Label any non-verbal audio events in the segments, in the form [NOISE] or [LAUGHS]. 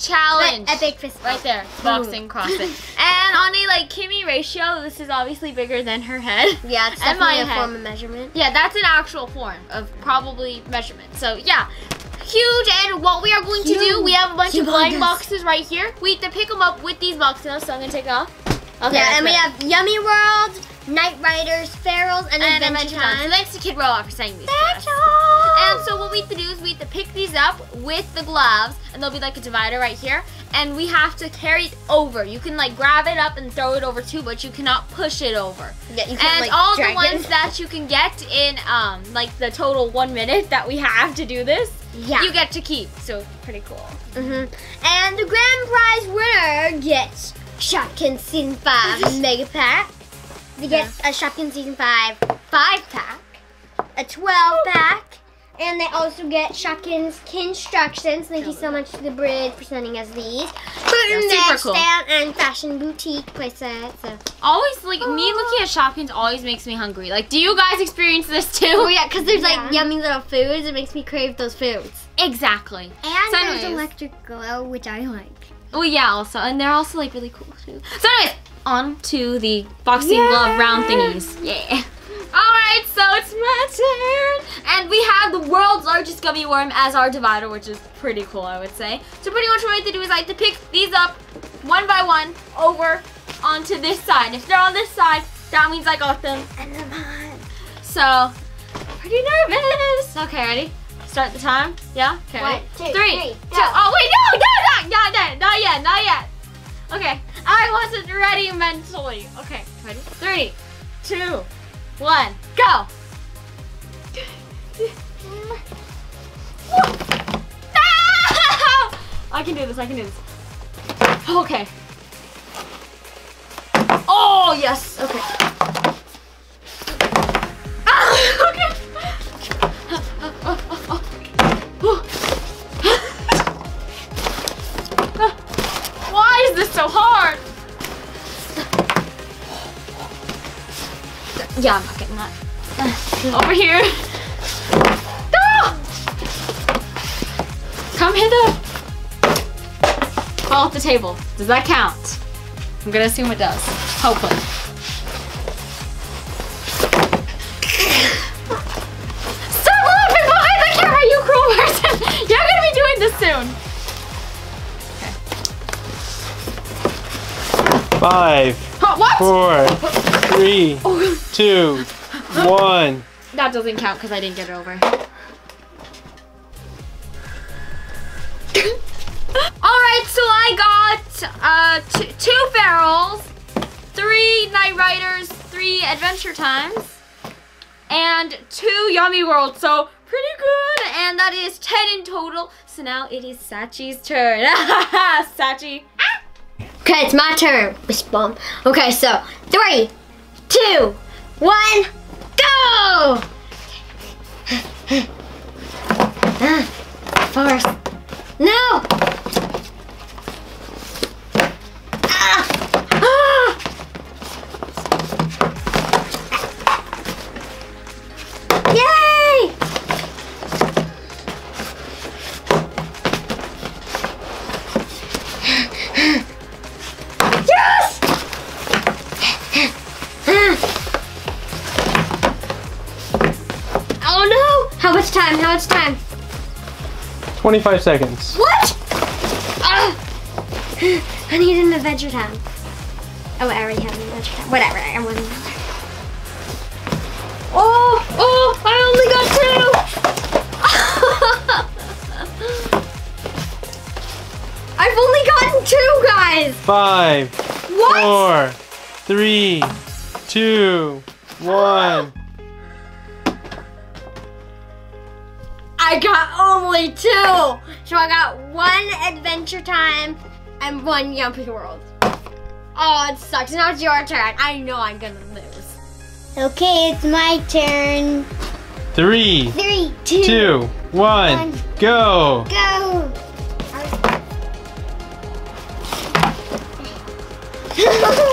challenge. Epic fist Right there, boxing CrossFit. [LAUGHS] and on a like Kimi ratio, this is obviously bigger than her head. Yeah, it's [LAUGHS] And my definitely a head. form of measurement. Yeah, that's an actual form of probably measurement. So yeah, huge. And what we are going to do, we have a bunch of blind boxes right here. We have to pick them up with these boxes. So I'm gonna take off. Okay, yeah, and we have Yummy World, Night Riders, Ferals, and, and Adventure Adventure Time. So Time. thanks to KidRobot for saying these. To us. Adventure! And so what we have to do is we have to pick these up with the gloves, and there'll be like a divider right here, and we have to carry it over. You can like grab it up and throw it over too, but you cannot push it over. yeah, you And can, like, all the ones it. that you can get in um like the total one minute that we have to do this, Yeah. you get to keep. So pretty cool. hmm And the grand prize winner gets Shopkins Season 5 [LAUGHS] Mega Pack. They get a Shopkins Season 5 5 pack, a 12 pack, and they also get Shopkins Kinstructions. Thank you so much to the Bridge for sending us these. Curtain super Neck cool. Stand and Fashion Boutique playset. So. Always like me looking at Shopkins always makes me hungry. Like, do you guys experience this too? Oh yeah, because there's like yummy little foods. It makes me crave those foods. Exactly. And So there's electric glow, which I like. Oh yeah, also, and they're also like really cool too. So anyways, on to the boxing glove round thingies. Yeah. [LAUGHS] All right, so gummy worm as our divider, which is pretty cool, I would say. So pretty much what I have to do is I have to pick these up one by one over onto this side. If they're on this side, that means I got them. And I'm hot. So pretty nervous. Okay, ready? Start the time. Yeah. Okay. One, ready? two, Three, three, two- Oh wait, no, no, not, not yet, not yet, not yet. Okay, I wasn't ready mentally. Okay, ready? Three, two, one, go. [LAUGHS] I can do this. I can do this. Okay. Oh yes. Okay. [LAUGHS] Okay. [LAUGHS] Why is this so hard? Yeah, I'm not getting that. Over here. Come hither. Fall off the table. Does that count? I'm gonna assume it does. Hopefully. Stop laughing behind the camera, you cruel person! [LAUGHS] You're gonna be doing this soon. Five, Huh, what? four, three, oh, two, [LAUGHS] one. That doesn't count because I didn't get it over. Ferals, three Night Riders, three Adventure Times, and two Yummy Worlds. So pretty good. And that is 10 in total. So now it is Sachi's turn. [LAUGHS] Sachi. Okay, it's my turn. Wish bomb. Okay, so three, two, one, go! [SIGHS] First. No! How much time? How much time? 25 seconds. What? I need an adventure time. Oh, I already have an adventure time. Whatever, I wasn't. Oh, oh, I only got two. [LAUGHS] I've only gotten two, guys. Five, What? four, three, two, one. I got only two. So I got one Adventure Time and one Yumpy World. Oh, it sucks. Now it's your turn. I know I'm gonna lose. Okay, it's my turn. Three, Three, two, two, one, one. go. go. [LAUGHS] [LAUGHS]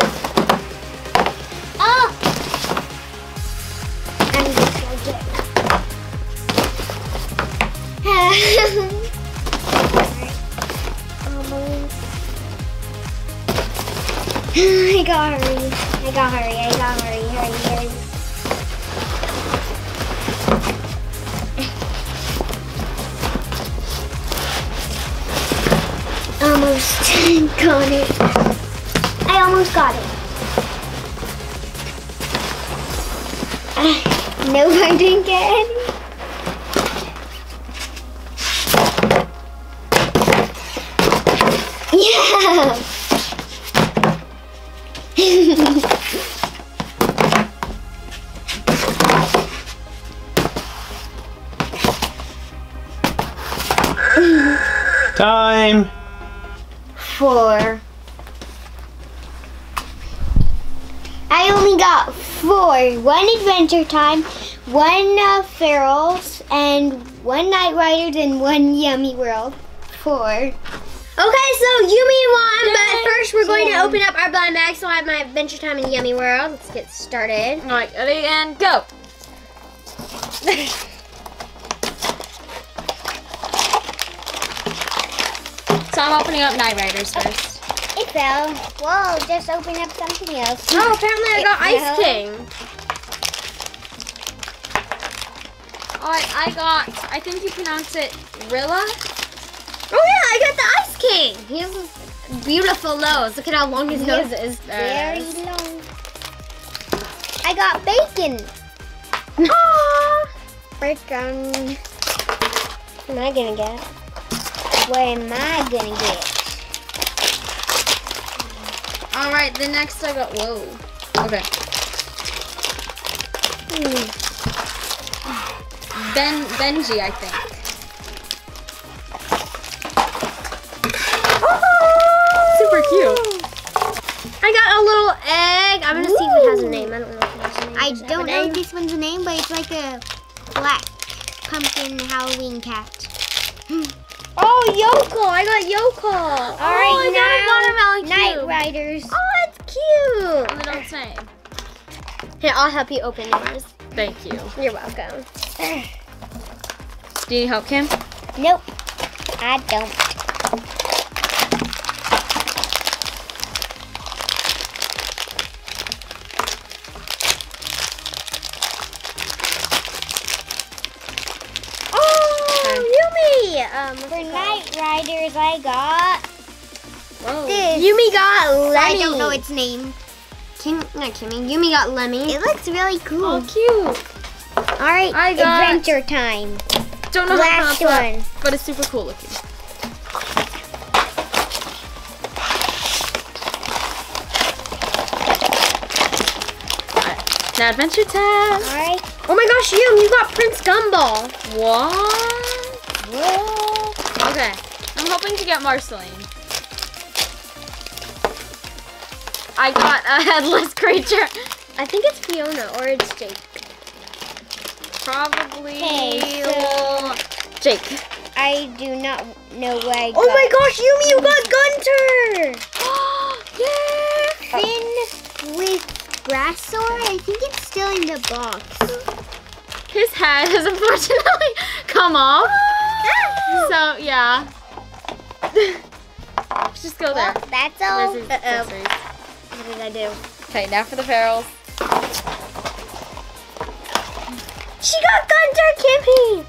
gotta hurry. I gotta hurry. I gotta hurry. Hurry, hurry. [LAUGHS] Almost [LAUGHS] got it. I almost got it. Ah, [LAUGHS] no, I didn't get any. Four. I only got four. One Adventure Time, one uh, Ferals, and one Night Riders, and one Yummy World. Four. Okay, so Yumi won, but first we're going to open up our blind bag. So I have my Adventure Time and Yummy World. Let's get started. All right, ready and go. [LAUGHS] So I'm opening up Night Riders first. It fell. Whoa, just open up something else. Oh, apparently I got Ice. King. All right, I got. I think you pronounce it Rilla. Oh yeah, I got the Ice King. He has a beautiful nose. Look at how long his nose is. Very long. I got bacon. [LAUGHS] Ah! Aww. Bacon. Um, what am I gonna get? What am I gonna get? All right, the next I got. Whoa. Okay. Ben Benji, I think. Super cute. I got a little egg. I'm gonna see if it has a name. I don't know if it has a name. I Does it have don't know name? if this one's a name, but it's like a black pumpkin Halloween cat. [GASPS] [GASPS] Oh, Yoko. I got Yoko. All oh, right, I got a watermelon Night. Riders. Oh, it's cute. Little say. Here, I'll help you open yours. Thank you. You're welcome. Do you need help, Kim? Nope, I don't. Um, For Night Riders, I got Whoa. this. Yumi got Lemmy. I don't know its name. Kim, not Kimmy. Yumi got Lemmy. It looks really cool. Oh, cute. All right, I got- Adventure Time. Don't know how to Last pronounce that, but it's super cool looking. Now adventure time. All right. Oh my gosh, Yum, you got Prince Gumball. What? Whoa. Okay, I'm hoping to get Marceline. I got a [LAUGHS] headless creature. I think it's Fiona or it's Jake. Probably Okay, so- Jake. I do not know what I Oh my gosh, Yumi, you got Gunter. [GASPS] yeah. Finn with grass sword. I think it's still in the box. His head has unfortunately [LAUGHS] come off. [LAUGHS] So yeah. [LAUGHS] Just go there. Well, that's all. his Uh-oh. accessories? What did I do? Okay, now for the ferals. She got Gunter, Kimi.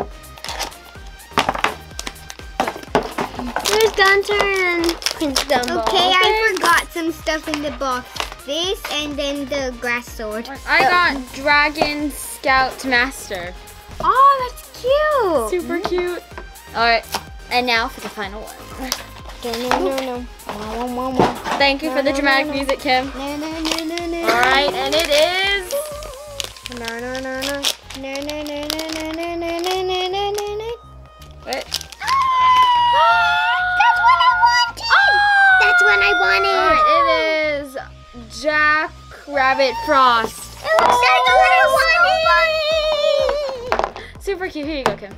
There's Gunter and Prince Gumball. Okay, I forgot some stuff in the box. This and then the grass sword. I uh, got Dragon Scout Master. Oh, that's cute. Super cute. All right, and now for the final one. No, no, no, Thank you for the dramatic music, Kim. All right, and it is. Wait. That's what I wanted. Oh! That's what I wanted. All right, it is Jack Rabbit Frost. It looks what I wanted. Super cute. Here you go, Kim.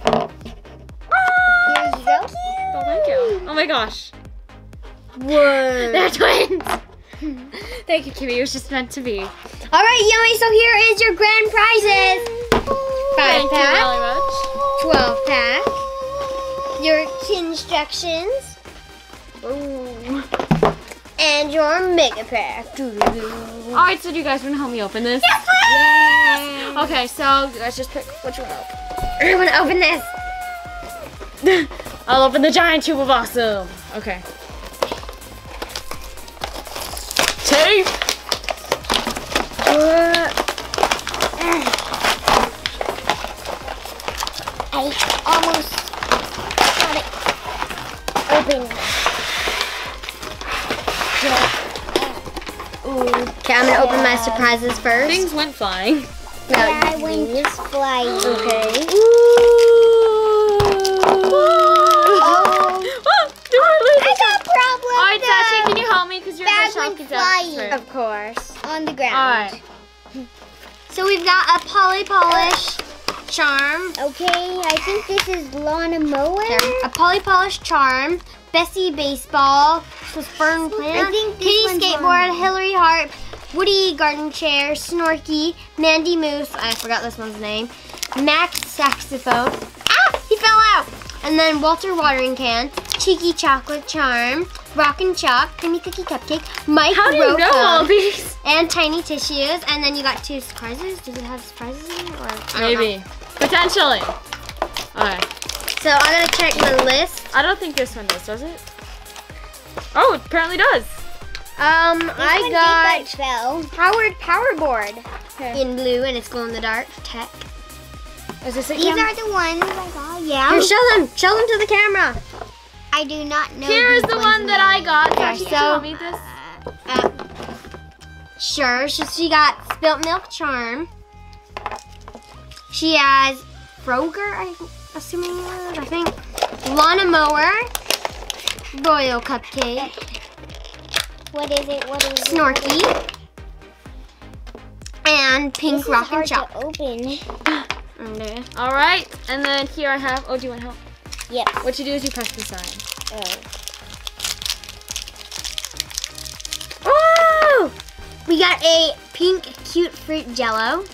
You go. Oh, thank you. Oh my gosh. Whoa. [LAUGHS] They're twins. Thank you, Kimi. It was just meant to be. All right, Yummy. So here is your grand prizes. Five Thank pack, really twelve pack. Your instructions Ooh. and your mega pack. All right, so do you guys want to help me open this? Yeah. Okay, so you guys just pick which one up. I want to open this. [LAUGHS] I'll open the giant tube of awesome. Okay. Tape. Uh, I almost got it open. Okay, I'm gonna open my surprises first. Things went flying. No, Yeah, I went flying. Okay. Oh, I got problems. All right, Sachi, can you help me? Because you're Bag the went shop flying. Of course. on the ground. All right. So we've got a poly polish charm. Okay, I think this is Lana Mower. A poly polish charm. Bessie baseball. This was Fern plant. I think this Kitty skateboard. Lana. Hillary harp. Woody garden chair. Snorky. Mandy moose. I forgot this one's name. Max saxophone. Ah! He fell out. And then Walter watering can. Cheeky chocolate charm. Rock and chalk. Creamy cookie cupcake. Mike How do you know all these? And tiny tissues. And then you got two surprises. Does it have surprises in it? Or I know. Maybe. Potentially. All right. So I'm gonna check the list. I don't think this one does, does it? Oh, it apparently does. Um, This I got did, but fell. Powered Power Board Okay. in blue and it's glow in the dark tech. Is this it? These Kim? are the ones I got. Yeah. Here, show them, show them to the camera. I do not know. Here's the one that I got. Okay, Sachi, can you so- me this? Uh, sure, she, she got Spilt Milk Charm. She has Froger, I'm assuming it was, I think. Lana Mower. Royal Cupcake. What is it? What is it? Snorky. And Pink is Rock and Chalk. open. Okay. All right, and then here I have. Oh, do you want help? Yep. What you do is you press the sign. Oh. Oh! We got a pink cute fruit jello.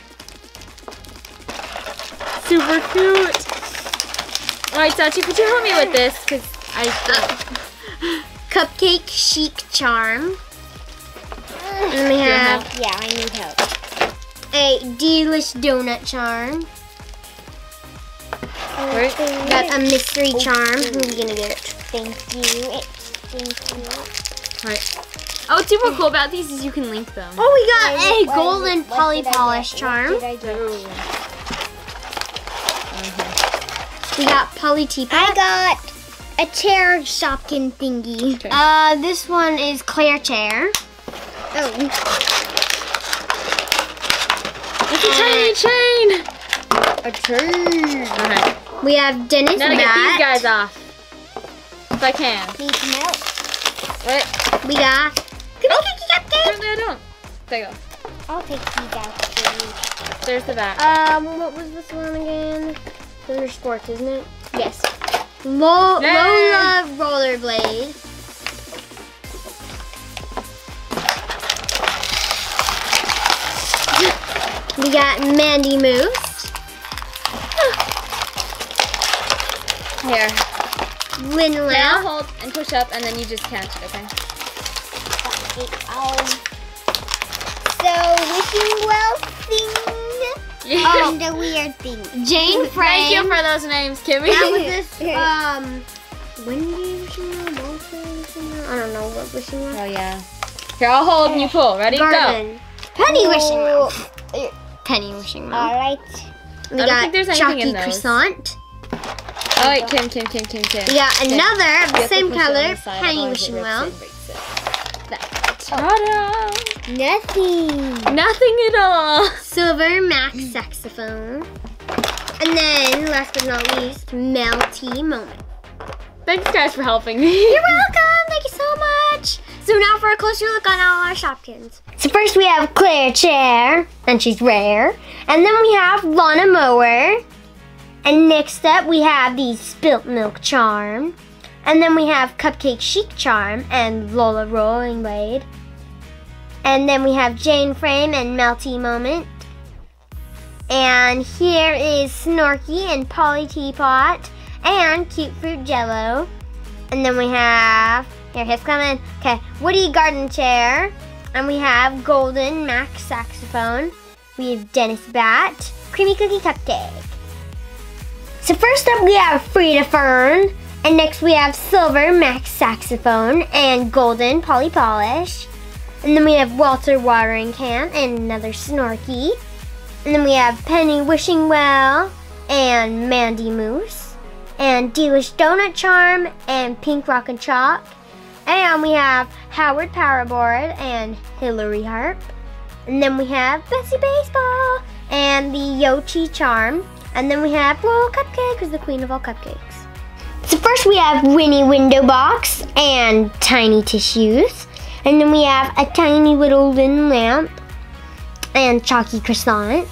Super cute. All right, Sachi, could you help me with this? Cause I. [LAUGHS] Cupcake chic charm. And we have Yeah, I need help. a delish donut charm. Wait. Got a mystery charm. Who's gonna get? Thank you. Thank you. All right. Oh, what's super cool about these is you can link them. Oh, we got What is a it- golden it? What poly polish charm. What did I get? Ooh. We got poly teapot. I got a chair Shopkin thingy. Okay. Uh, this one is Claire chair. Oh, It's a tiny chain. A chair. Okay. We have Dennis Now to get these guys off. If I can. need some help. Wait. We got cookie cookie cupcake. Apparently I don't. There you go. I'll take these out for There's the back. Um, what was this one again? Thunder Sports, isn't it? Yes. Lo- Yay. Lola Rollerblade. [GASPS] We got Mandy Moose, Here. Lynn Now hold and push up, and then you just catch it. Okay. So, wishing well thing. Yeah. And the weird thing. Jane [LAUGHS] Thank you for those names, Kimi. That was [LAUGHS] this, um, Wendy wishing well, wishing well, I don't know what wishing well. Oh yeah. Here, I'll hold and you pull. Ready? Go. Garden. Penny wishing well. Penny wishing well. Alright. We I don't got think there's anything in those. Croissant. Oh wait, Kim, Kim, Kim, Kim, Kim. We got another of the same push it on color, the side, Penny otherwise it wishing well. it and breaks it. Ta-da! Nothing. Nothing at all. Silver Max saxophone. And then, last but not least, Melty Moment. Thanks guys for helping me. You're welcome. Thank you so much. So now for a closer look on all our Shopkins. So first we have Claire Chair, and she's rare. And then we have Lana Mower. And next up we have the Spilt Milk Charm. And then we have Cupcake Chic Charm and Lola Rolling Blade. And then we have Jane Frame and Melty Moment. And here is Snorky and Polly Teapot and Cute Fruit Jello. And then we have Here, his coming. Okay, Woody garden chair. And we have Golden Max saxophone. We have Dennis Bat. Creamy cookie cupcake. So first up we have Frida Fern. And next we have Silver Max saxophone and Golden Polly Polish. And then we have Walter watering can and another Snorky. And then we have Penny Wishing Well and Mandy Moose. And Delish Donut Charm and Pink Rock and Chalk. And we have Howard Powerboard and Hillary Harp. And then we have Bessie Baseball and the Yochi Charm. And then we have Royal Cupcake, who's the queen of all cupcakes. So first we have Winnie Window Box and Tiny Tissues. And then we have a tiny little linen lamp and Chalky Croissant.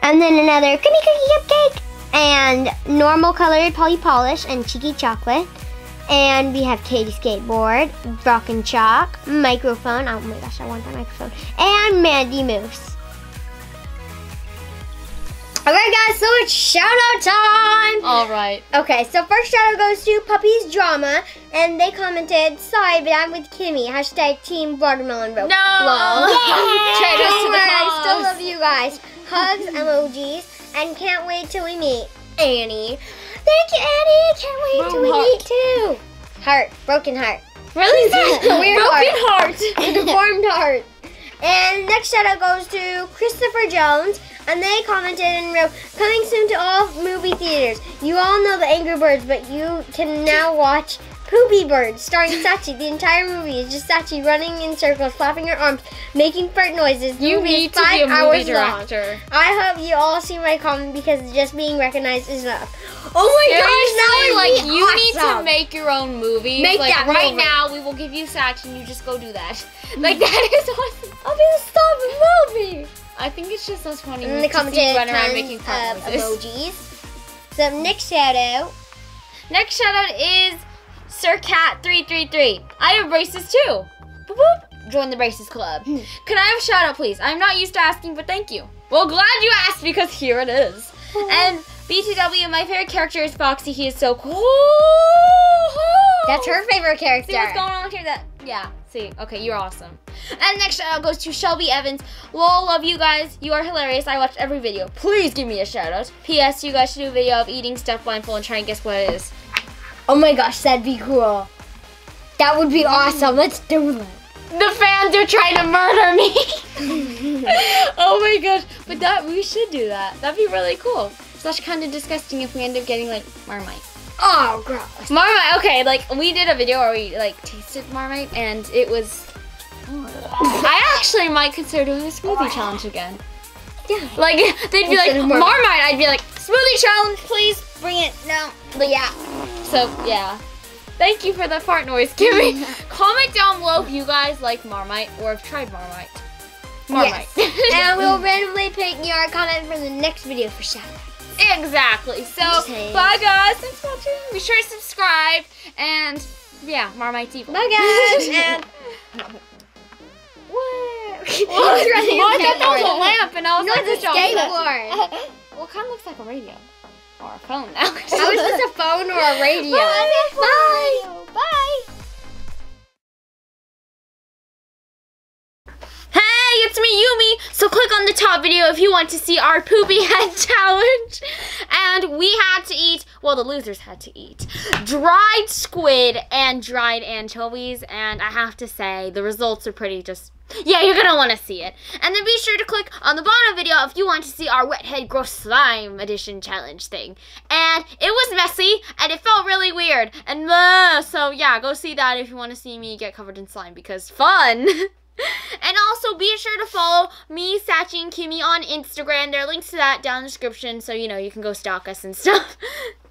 And then another Creamy Cookie Cupcake and normal colored Polly Polish and Cheeky Chocolate. And we have Katie Skateboard, Rock and Chalk, microphone. Oh my gosh, I want that microphone. And Mandy Moose. Alright guys, so it's shout out time! All right. Okay, so first shout out goes to Puppies Drama, and they commented, sorry, but I'm with Kimi. Hashtag Team Watermelon Rope. No! Lol. [LAUGHS] Traitors to the I still love you guys. Hugs, [LAUGHS] emojis, and can't wait till we meet. Annie. Thank you, Annie. Can't wait till we Broken meet too. Heart. Broken heart. Really? [LAUGHS] Weird Broken heart. heart. Deformed heart. And next shout out goes to Christopher Jones. And they commented and wrote, coming soon to all movie theaters. You all know the Angry Birds, but you can now watch Poopy Bird, starring Sachi. The entire movie is just Sachi running in circles, flapping her arms, making fart noises. The You need to five be a movie hours long. I hope you all see my comment because just being recognized is enough. Oh my Seriously, gosh, like that would be you need to make your own movie. Make like that right movie. now, we will give you Satch and you just go do that. [LAUGHS] Like that is awesome. I'll be the star of a movie. I think it's just as funny And the to see commented you run around making fart emojis. So next shout out. Next shout out is Sir Cat 333. I have braces too. Boop, boop. Join the braces club. Hmm. Can I have a shout out, please? I'm not used to asking, but thank you. Well, glad you asked because here it is. And BTW, my favorite character is Foxy. He is so cool. That's her favorite character. See what's going on here? That yeah. See, okay, you're awesome. And next shout out goes to Shelby Evans. Lol, love you guys. You are hilarious. I watch every video. Please give me a shout out. P.S. You guys should do a video of eating stuff blindfold and try and guess what it is. Oh my gosh, that'd be cool. That would be awesome. Let's do that. The fans are trying to murder me. [LAUGHS] oh my gosh. But that we should do that. That'd be really cool. It's actually kind of disgusting if we end up getting like Marmite. Oh, gross. Marmite, okay, like we did a video where we like tasted Marmite and it was I actually might consider doing a smoothie oh. challenge again. Yeah. Like they'd be like Instead of Marmite. Marmite. I'd be like smoothie challenge, please bring it now. But yeah. So yeah. Thank you for the fart noise, Kimi. [LAUGHS] Comment down below if you guys like Marmite or have tried Marmite. Marmite. [LAUGHS] and we'll [LAUGHS] randomly pick your comment from the next video for shout out. exactly. So bye guys. Thanks for watching. Be sure to subscribe and yeah, Marmite's evil. Bye guys. and what? Well, I thought that was a lamp, and I was No, like, it's a "Good skateboard. Well, it kind of looks like a radio or a phone now. How is this a phone or a [LAUGHS] radio? Bye. Bye. Hey, it's me, Yumi. So click on the top video if you want to see our poopy [LAUGHS] head challenge. And we had to eat, well, the losers had to eat dried squid and dried anchovies. And I have to say, the results are pretty just. Yeah, you're gonna want to see it. And then be sure to click on the bottom video if you want to see our wet head gross slime edition challenge thing. And it was messy and it felt really weird. And uh, so yeah, go see that if you want to see me get covered in slime because fun. [LAUGHS] And also be sure to follow me, Sachi, and Kimi on Instagram. There are links to that down in the description, so you know you can go stalk us and stuff. [LAUGHS]